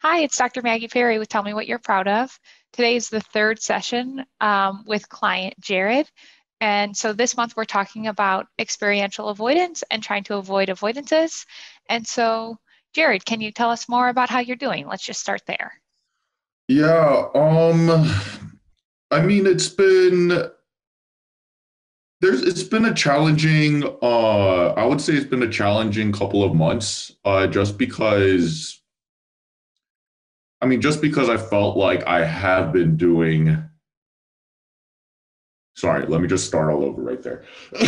Hi, it's Dr. Maggie Perry with Tell Me What You're Proud of. Today is the third session um, with client Jared. And so this month we're talking about experiential avoidance and trying to avoid avoidances. And so, Jared, can you tell us more about how you're doing? Let's just start there. Yeah, um I mean it's been there's it's been a challenging uh I would say it's been a challenging couple of months uh just because I mean, just because I felt like I have been doing. Sorry, let me just start all over right there.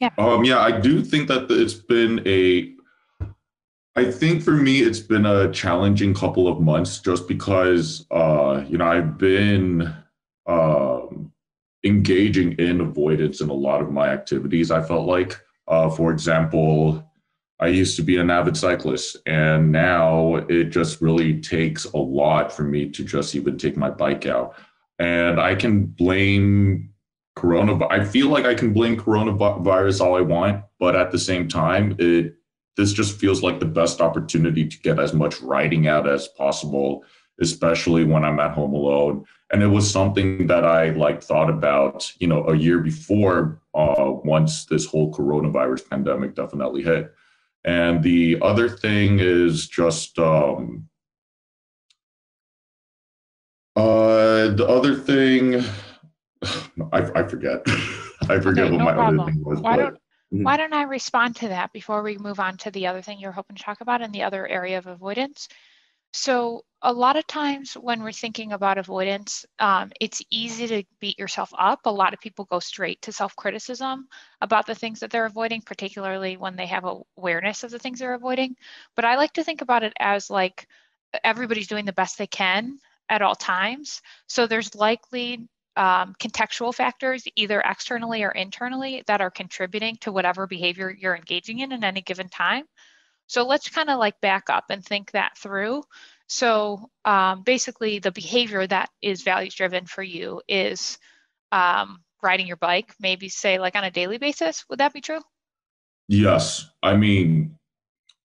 yeah. Um, yeah, I do think that it's been a. I think for me, it's been a challenging couple of months just because, uh, you know, I've been um, engaging in avoidance in a lot of my activities. I felt like, uh, for example, I used to be an avid cyclist, and now it just really takes a lot for me to just even take my bike out. And I can blame coronavirus. I feel like I can blame coronavirus all I want, but at the same time, it this just feels like the best opportunity to get as much riding out as possible, especially when I'm at home alone. And it was something that I like thought about, you know, a year before, uh, once this whole coronavirus pandemic definitely hit and the other thing is just um, uh, the other thing, I, I forget. I forget okay, what no my problem. other thing was. Why don't mm-hmm. why don't I respond to that before we move on to the other thing you're hoping to talk about and the other area of avoidance? So a lot of times when we're thinking about avoidance, um, it's easy to beat yourself up. A lot of people go straight to self-criticism about the things that they're avoiding, particularly when they have awareness of the things they're avoiding. But I like to think about it as like everybody's doing the best they can at all times. So there's likely um, contextual factors, either externally or internally, that are contributing to whatever behavior you're engaging in at any given time. So let's kind of like back up and think that through. So um, basically, the behavior that is values driven for you is um, riding your bike, maybe say like on a daily basis. Would that be true? Yes. I mean,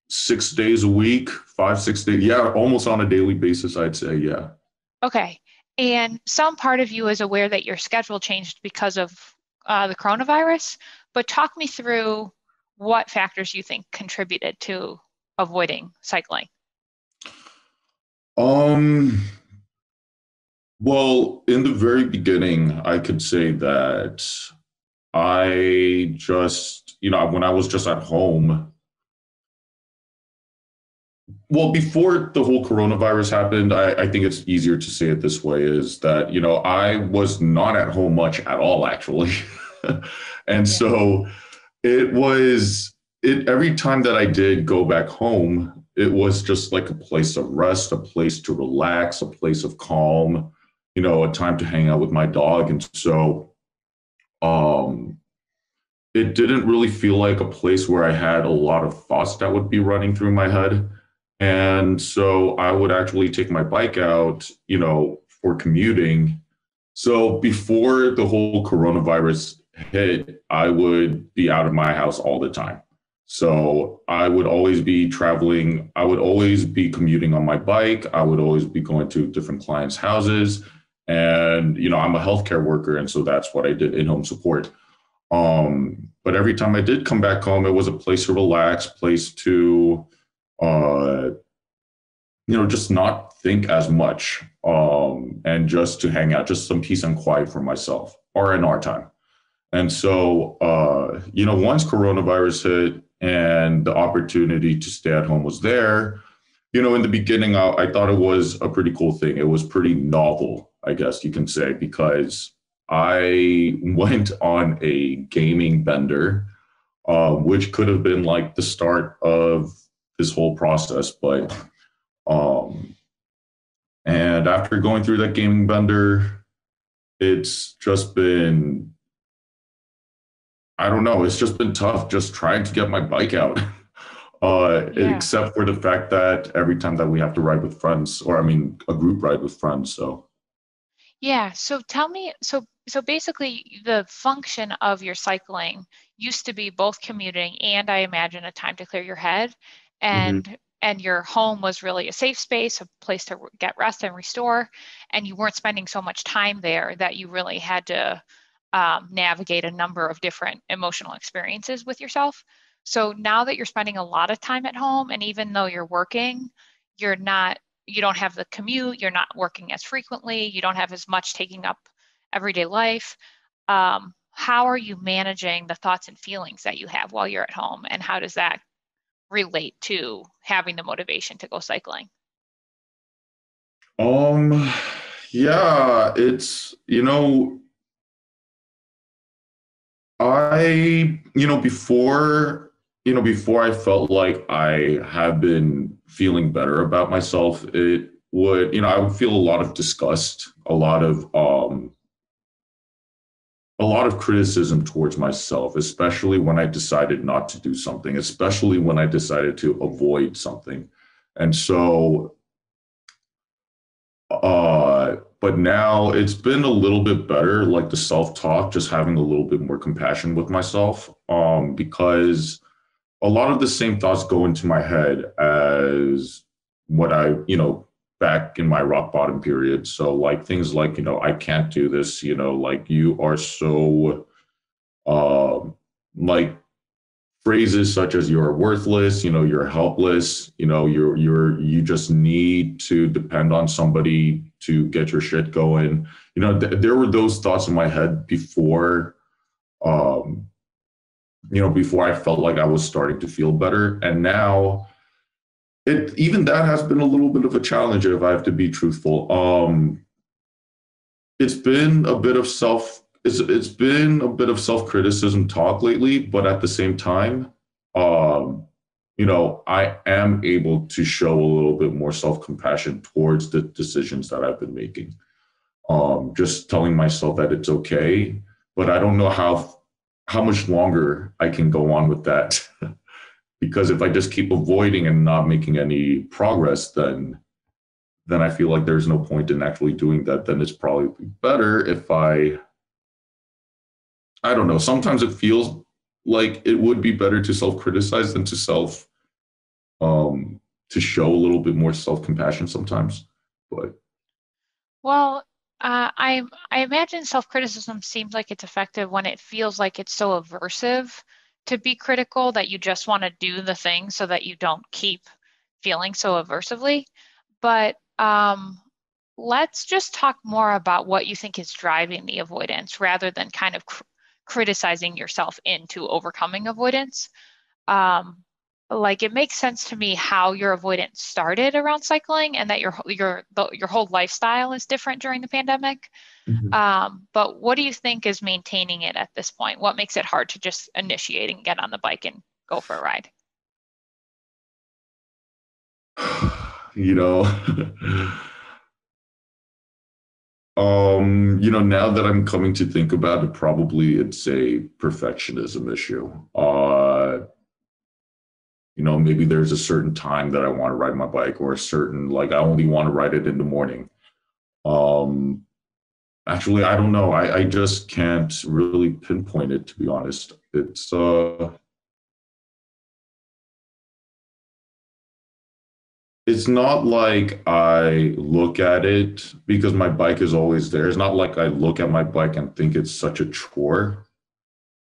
six days a week, five, six days. Yeah, almost on a daily basis, I'd say. Yeah. Okay. And some part of you is aware that your schedule changed because of uh, the coronavirus, but talk me through what factors you think contributed to avoiding cycling? Um, well, in the very beginning, I could say that I just, you know, when I was just at home, well, before the whole coronavirus happened, I, I, think it's easier to say it this way is that, you know, I was not at home much at all, actually. and so it was it every time that I did go back home, it was just like a place of rest, a place to relax, a place of calm, you know, a time to hang out with my dog. And so um it didn't really feel like a place where I had a lot of thoughts that would be running through my head. And so I would actually take my bike out, you know, for commuting. So before the whole coronavirus hit, I would be out of my house all the time. So I would always be traveling. I would always be commuting on my bike. I would always be going to different clients' houses. And, you know, I'm a healthcare worker. And so that's what I did in home support. Um, but every time I did come back home, it was a place to relax, place to, uh, you know, just not think as much um, and just to hang out, just some peace and quiet for myself or in our time. And so, uh, you know, once coronavirus hit and the opportunity to stay at home was there, you know, in the beginning, I, I thought it was a pretty cool thing. It was pretty novel, I guess you can say, because I went on a gaming bender, uh, which could have been like the start of this whole process. But, um, and after going through that gaming bender, it's just been I don't know. It's just been tough just trying to get my bike out. Uh, yeah. except for the fact that every time that we have to ride with friends, or I mean, a group ride with friends. So, yeah. So tell me, so so basically, the function of your cycling used to be both commuting and I imagine a time to clear your head. And mm-hmm. and your home was really a safe space, a place to get rest and restore, and you weren't spending so much time there that you really had to um, navigate a number of different emotional experiences with yourself. So now that you're spending a lot of time at home, and even though you're working, you're not, you don't have the commute, you're not working as frequently, you don't have as much taking up everyday life. Um, how are you managing the thoughts and feelings that you have while you're at home? And how does that relate to having the motivation to go cycling? Um, yeah, it's, you know, I, you know, before, you know, before I felt like I have been feeling better about myself, it would, you know, I would feel a lot of disgust, a lot of, um, a lot of criticism towards myself, especially when I decided not to do something, especially when I decided to avoid something. And so, uh, but now it's been a little bit better, like the self talk, just having a little bit more compassion with myself, um, because a lot of the same thoughts go into my head as what I, you know, back in my rock bottom period. So like things like, you know, I can't do this, you know, like you are so um like phrases such as you're worthless, you know, you're helpless, you know, you're you're you just need to depend on somebody to get your shit going. You know, th- there were those thoughts in my head before um you know, before I felt like I was starting to feel better and now it even that has been a little bit of a challenge if I have to be truthful. Um, it's been a bit of self it's it's been a bit of self criticism talk lately, but at the same time, um, you know, I am able to show a little bit more self compassion towards the decisions that I've been making. Um, just telling myself that it's okay, but I don't know how how much longer I can go on with that. because if I just keep avoiding and not making any progress, then then I feel like there's no point in actually doing that. Then it's probably better if I I don't know. Sometimes it feels like it would be better to self-criticize than to self um to show a little bit more self-compassion sometimes. But well, uh, I I imagine self-criticism seems like it's effective when it feels like it's so aversive to be critical that you just want to do the thing so that you don't keep feeling so aversively. But um, let's just talk more about what you think is driving the avoidance rather than kind of cr- criticizing yourself into overcoming avoidance. Um, like it makes sense to me how your avoidance started around cycling and that your your your whole lifestyle is different during the pandemic mm-hmm. um, but what do you think is maintaining it at this point what makes it hard to just initiate and get on the bike and go for a ride you know um you know now that i'm coming to think about it probably it's a perfectionism issue. Uh you know maybe there's a certain time that i want to ride my bike or a certain like i only want to ride it in the morning. Um actually i don't know. I i just can't really pinpoint it to be honest. It's uh it's not like I look at it because my bike is always there. It's not like I look at my bike and think it's such a chore.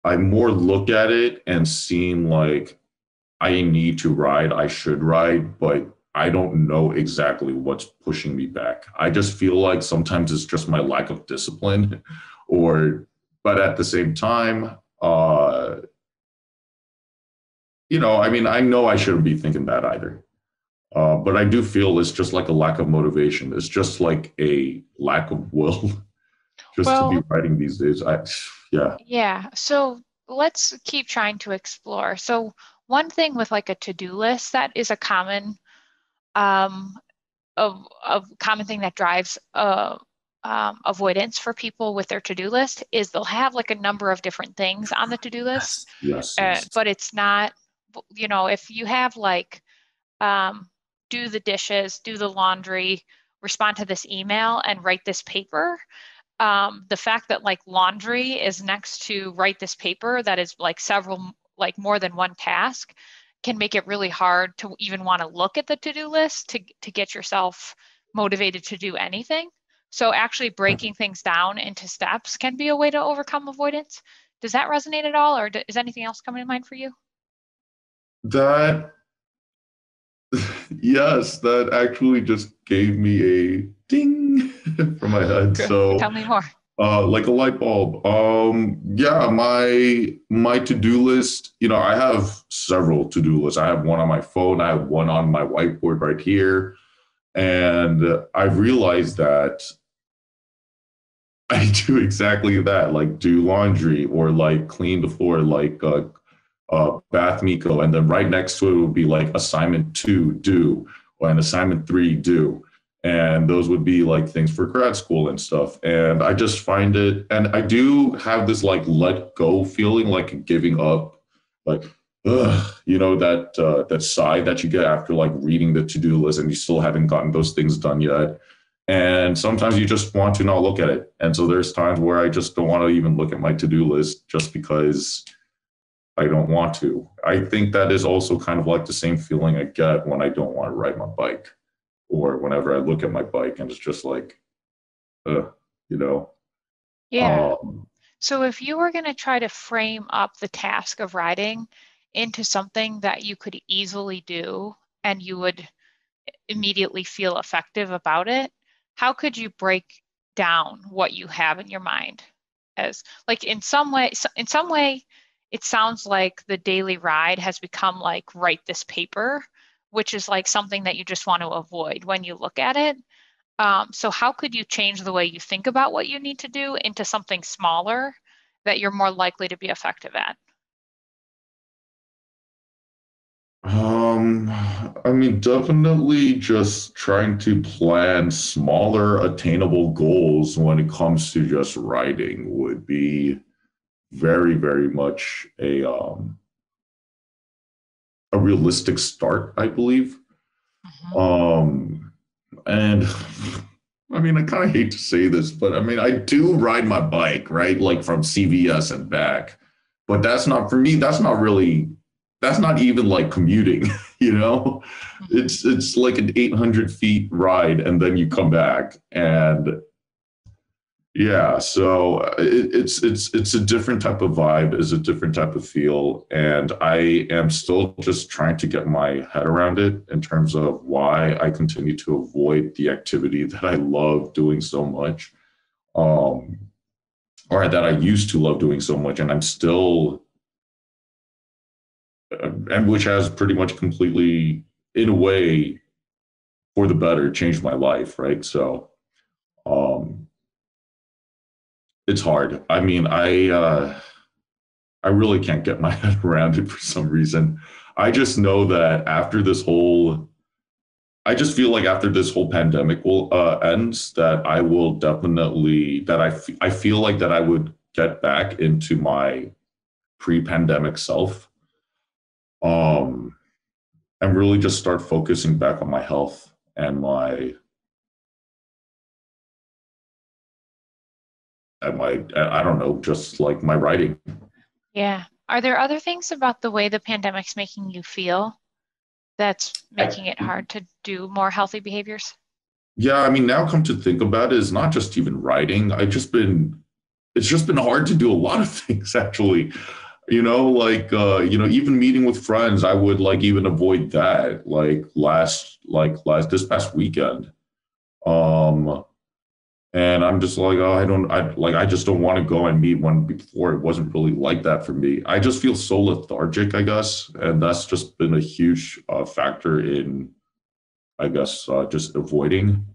I more look at it and seem like I need to ride, I should ride, but I don't know exactly what's pushing me back. I just feel like sometimes it's just my lack of discipline or but at the same time uh you know, I mean, I know I shouldn't be thinking that either. Uh, but I do feel it's just like a lack of motivation. It's just like a lack of will just well, to be writing these days. I yeah. Yeah. So let's keep trying to explore. So one thing with like a to-do list that is a common um, of, of common thing that drives uh, um, avoidance for people with their to-do list is they'll have like a number of different things on the to-do list yes, yes, uh, yes. but it's not you know if you have like um, do the dishes do the laundry respond to this email and write this paper um, the fact that like laundry is next to write this paper that is like several like more than one task can make it really hard to even want to look at the to-do list to, to get yourself motivated to do anything. So actually breaking things down into steps can be a way to overcome avoidance. Does that resonate at all or is anything else coming to mind for you? That yes, that actually just gave me a ding from my head. So tell me more. Uh, like a light bulb. Um, yeah, my my to-do list. You know, I have several to-do lists. I have one on my phone. I have one on my whiteboard right here, and I've realized that I do exactly that. Like do laundry or like clean the floor, like uh, uh, Bath Miko, and then right next to it would be like assignment two do or an assignment three do. And those would be like things for grad school and stuff. And I just find it, and I do have this like let go feeling, like giving up, like, ugh, you know, that uh, that sigh that you get after like reading the to do list and you still haven't gotten those things done yet. And sometimes you just want to not look at it. And so there's times where I just don't want to even look at my to do list just because I don't want to. I think that is also kind of like the same feeling I get when I don't want to ride my bike or whenever I look at my bike and it's just like, uh, you know? Yeah. Um, so if you were going to try to frame up the task of riding into something that you could easily do and you would immediately feel effective about it, how could you break down what you have in your mind as like in some way in some way it sounds like the daily ride has become like write this paper, which is like something that you just want to avoid when you look at it. Um, so how could you change the way you think about what you need to do into something smaller that you're more likely to be effective at? Um, I mean, definitely just trying to plan smaller, attainable goals when it comes to just writing would be very, very much a um, a realistic start, I believe. Mm-hmm. Um, and I mean, I kind of hate to say this, but I mean, I do ride my bike, right? Like from CVS and back. But that's not for me, that's not really that's not even like commuting, you know? Mm-hmm. It's it's like an 800 feet ride and then you come back and yeah, so uh, it, it's it's it's a different type of vibe, is a different type of feel, and I am still just trying to get my head around it in terms of why I continue to avoid the activity that I love doing so much, um, or that I used to love doing so much, and I'm still, uh, and which has pretty much completely, in a way, for the better, changed my life, right? So. Um, it's hard. I mean, I uh, I really can't get my head around it for some reason. I just know that after this whole, I just feel like after this whole pandemic will uh, ends, that I will definitely that I, f- I feel like that I would get back into my pre-pandemic self, um, and really just start focusing back on my health and my at my I don't know, just like my writing. Yeah. Are there other things about the way the pandemic's making you feel that's making it hard to do more healthy behaviors? Yeah, I mean, now come to think about it, it's not just even writing. I've just been it's just been hard to do a lot of things actually. You know, like uh, you know, even meeting with friends, I would like even avoid that. Like last like last this past weekend. Um and I'm just like, oh, I don't, I like, I just don't want to go and meet one before. It wasn't really like that for me. I just feel so lethargic, I guess, and that's just been a huge uh, factor in, I guess, uh, just avoiding,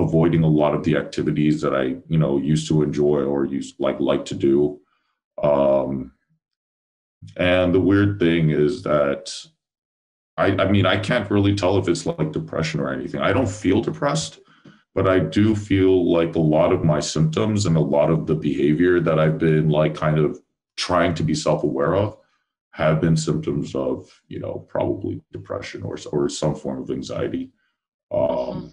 avoiding a lot of the activities that I, you know, used to enjoy or used like like to do. Um, and the weird thing is that I, I mean, I can't really tell if it's like depression or anything. I don't feel depressed but I do feel like a lot of my symptoms and a lot of the behavior that I've been like kind of trying to be self-aware of have been symptoms of, you know, probably depression or or some form of anxiety. Um, mm-hmm.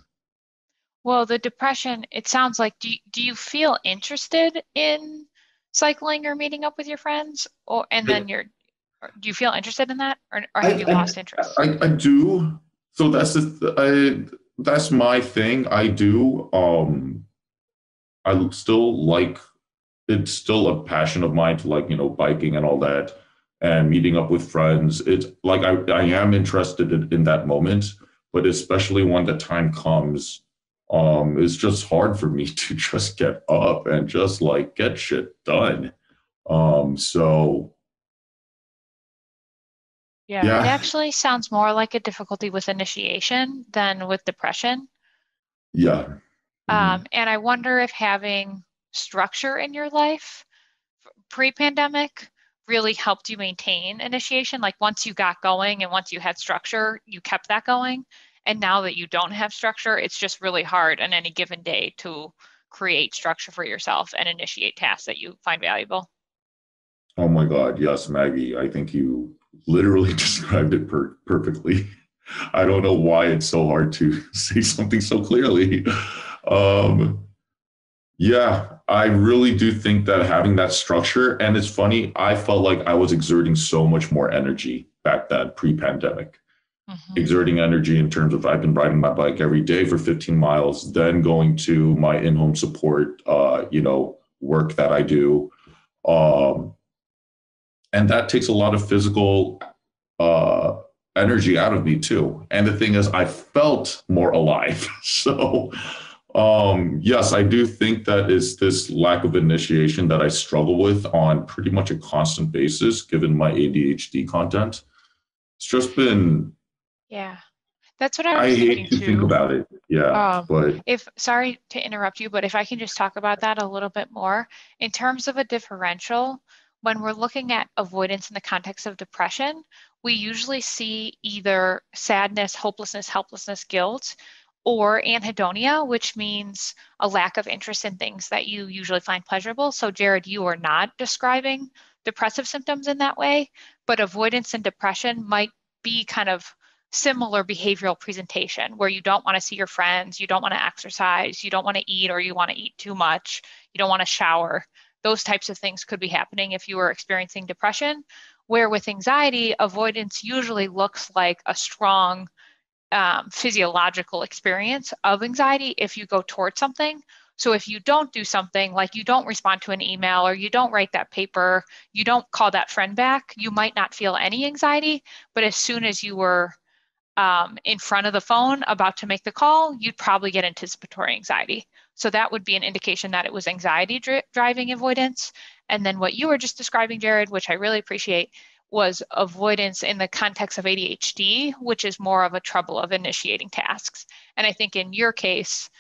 well, the depression, it sounds like do you, do you feel interested in cycling or meeting up with your friends or and then you're do you feel interested in that, or, or have I, you lost interest? I, I do. So that's the, I, that's my thing. I do. Um, I still like. It's still a passion of mine to like you know biking and all that, and meeting up with friends. It's like I I am interested in, in that moment, but especially when the time comes, um, it's just hard for me to just get up and just like get shit done. Um, so yeah, yeah, it actually sounds more like a difficulty with initiation than with depression. Yeah. Mm-hmm. Um, and I wonder if having structure in your life pre pandemic really helped you maintain initiation. Like once you got going and once you had structure, you kept that going. And now that you don't have structure, it's just really hard on any given day to create structure for yourself and initiate tasks that you find valuable. Oh my God. Yes, Maggie. I think you literally described it per- perfectly. I don't know why it's so hard to say something so clearly. Um, yeah, I really do think that having that structure, and it's funny, I felt like I was exerting so much more energy back then pre pandemic. Mm-hmm. Exerting energy in terms of I've been riding my bike every day for 15 miles, then going to my in home support, uh, you know, work that I do. Um, and that takes a lot of physical uh, energy out of me too. And the thing is, I felt more alive. so, um, yes, I do think that is this lack of initiation that I struggle with on pretty much a constant basis, given my ADHD content. It's just been. Yeah. That's what I was I hate to too. think about it. Yeah. Um, but if sorry to interrupt you, but if I can just talk about that a little bit more in terms of a differential, when we're looking at avoidance in the context of depression, we usually see either sadness, hopelessness, helplessness, guilt, or anhedonia, which means a lack of interest in things that you usually find pleasurable. So, Jared, you are not describing depressive symptoms in that way, but avoidance and depression might be kind of similar behavioral presentation where you don't want to see your friends, you don't want to exercise, you don't want to eat or you want to eat too much, you don't want to shower those types of things could be happening if you were experiencing depression. Where with anxiety, avoidance usually looks like a strong um, physiological experience of anxiety if you go towards something. So if you don't do something like you don't respond to an email or you don't write that paper, you don't call that friend back, you might not feel any anxiety. But as soon as you were um, in front of the phone about to make the call, you'd probably get anticipatory anxiety. So that would be an indication that it was anxiety dri- driving avoidance. And then what you were just describing, Jared, which I really appreciate, was avoidance in the context of ADHD, which is more of a trouble of initiating tasks. And I think in your case,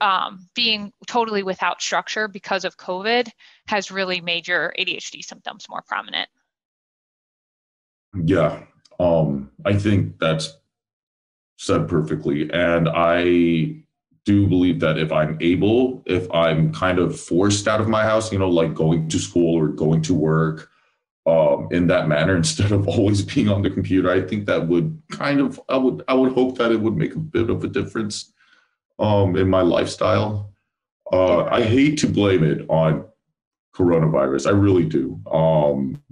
um, being totally without structure because of COVID has really made your ADHD symptoms more prominent. Yeah, um, I think that's said perfectly. And I do believe that if I'm able, if I'm kind of forced out of my house, you know, like going to school or going to work um, in that manner instead of always being on the computer, I think that would kind of, I would, I would hope that it would make a bit of a difference um, in my lifestyle. Uh, I hate to blame it on coronavirus. I really do. Um,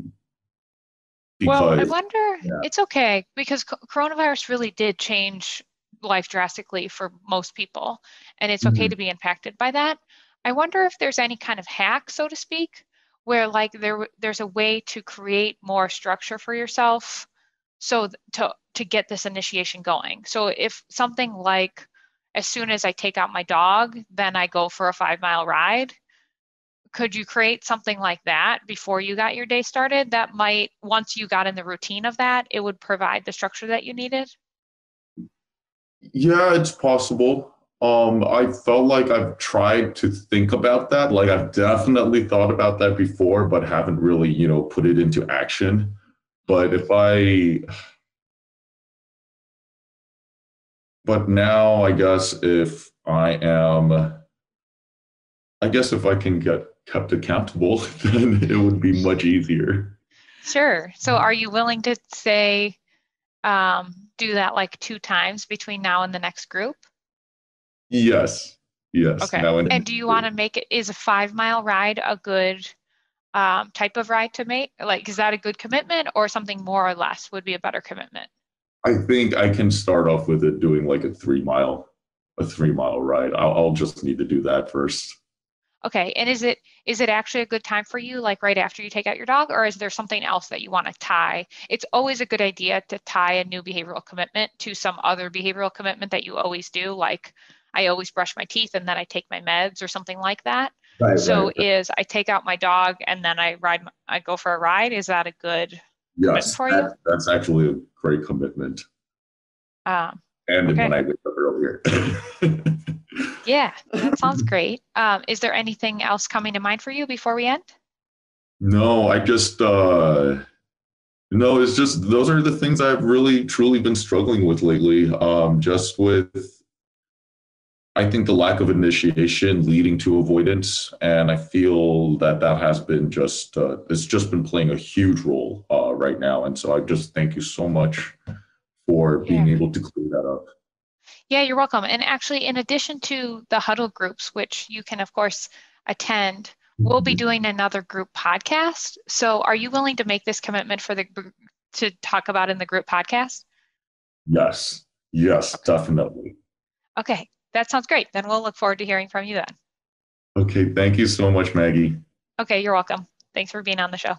because, well, I wonder, yeah. it's okay because coronavirus really did change life drastically for most people and it's okay mm-hmm. to be impacted by that. I wonder if there's any kind of hack so to speak where like there there's a way to create more structure for yourself so to to get this initiation going. So if something like as soon as i take out my dog then i go for a 5 mile ride could you create something like that before you got your day started that might once you got in the routine of that it would provide the structure that you needed yeah, it's possible. Um, I felt like I've tried to think about that. Like I've definitely thought about that before, but haven't really, you know, put it into action. But if I, but now I guess if I am, I guess if I can get kept accountable, then it would be much easier. Sure. So are you willing to say, um, do that like two times between now and the next group? Yes. Yes. Okay. And, and do you want to make it is a five mile ride a good um, type of ride to make? Like, is that a good commitment or something more or less would be a better commitment? I think I can start off with it doing like a three mile, a three mile ride. I'll, I'll just need to do that first. Okay, and is it is it actually a good time for you, like right after you take out your dog, or is there something else that you want to tie? It's always a good idea to tie a new behavioral commitment to some other behavioral commitment that you always do, like I always brush my teeth and then I take my meds or something like that. Right, so right. is I take out my dog and then I ride, I go for a ride. Is that a good yes, for that, you? That's actually a great commitment. Um, and okay. when I wake up earlier. yeah, that sounds great. Um, is there anything else coming to mind for you before we end? No, I just uh no, it's just those are the things I've really truly been struggling with lately. Um, just with I think the lack of initiation leading to avoidance, and I feel that that has been just uh, it's just been playing a huge role uh, right now. And so I just thank you so much for being able to clear that up. Yeah, you're welcome. And actually, in addition to the huddle groups, which you can of course attend, we'll be mm-hmm. doing another group podcast. So, are you willing to make this commitment for the to talk about in the group podcast? Yes. Yes, okay. definitely. Okay, that sounds great. Then we'll look forward to hearing from you then. Okay, thank you so much, Maggie. Okay, you're welcome. Thanks for being on the show.